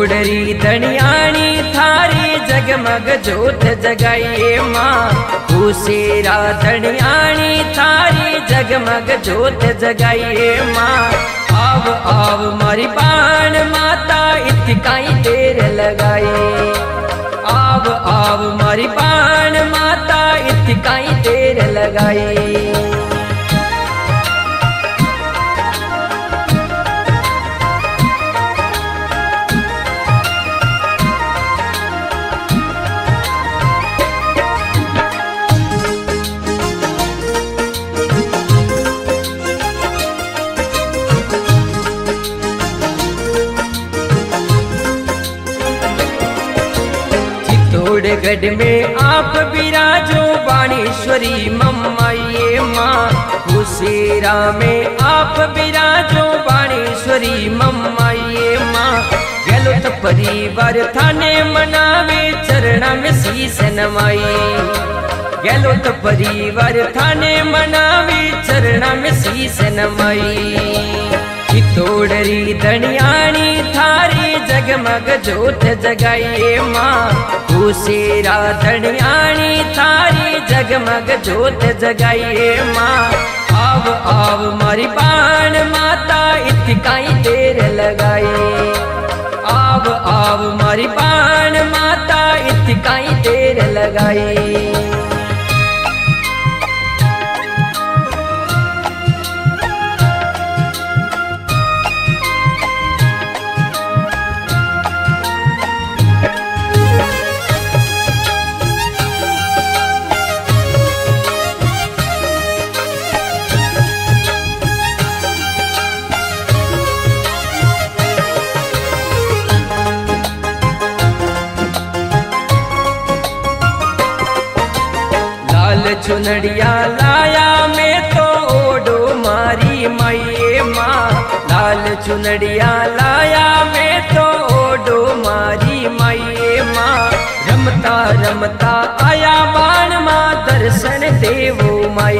चितोडरी धनियाणी थारी जगमग जोत जगाइए माँ। कुसेरा धनियाणी थारी जगमग जोत जगाइए माँ। आव आव मारी बाण माता, इतकाई देर लगाई आव आव मारी बाण माता, इतकाई देर लगाई चित्तौड़गढ़ में आप विराजो बाणेश्वरी मम्माइये माँ। कुसेरा में आप विराजो बाणेश्वरी मम्माइये माँ। गेलो तो परिवार थाने मनावे चरण में शीस नमाई गेलो तो परिवार थाने मनावे चरण में शीस नमाई चितोड़री धनियाणी थारी जगमग जोत जगाइए माँ। कुसेरा धनियाणी थारी जगमग जोत जगाइए माँ। आव आव मारी बाण माता, इतकाई देर लगाई आव आव मारी बाण माता, इतकाई देर लगाई चुनड़िया लाया मैं तो ओडो मारी माइये माँ। लाल चुनड़िया लाया मैं तो ओडो मारी माइये माँ। रमता रमता आया बाण माँ दर्शन देवो माई।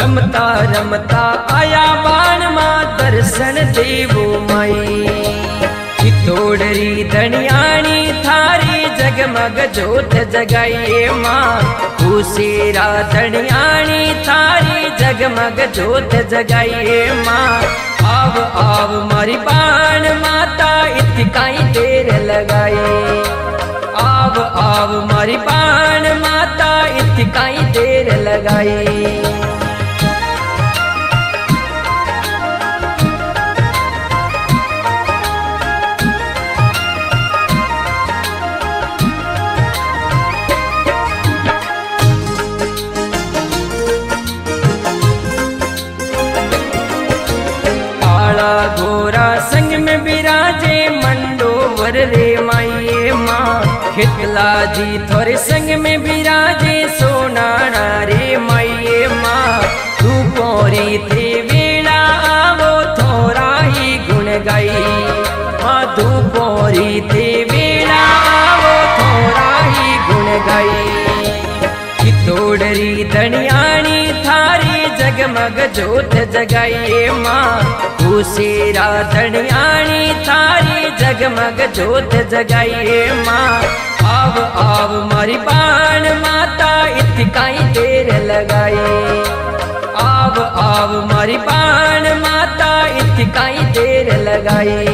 रमता रमता आया बाण माँ दर्शन देवो माई। चितोड़री धनियाणी थारी जगमग जोत जगाइए माँ। कुसेरा धनियाणी थारी जगमग जोत जगाइए माँ। आव आव मारी बाण माता, इतिकाई देर लगाई। आव आव मारी बाण माता, इतिकाई देर लगाई। में विराजे मंडो वर रे माइये माँ। खितला जी थोरे संग में विराजे सोना रे माइये माँ। तू पोरी थे वेड़ा आवो थोड़ा ही गुण गाई। माँ तू पोरी थे वेड़ा आवो थोड़ा ही गुण गाई। चितोड़री धनियाणी थारी जगमग जोत जगाइए माँ। कुसेरा धनियाणी थारी जगमग जोत जगाइए माँ। आव आव मारी बाण माता इतकाई देर लगाई आव आव मारी बाण माता इतकाई देर लगाई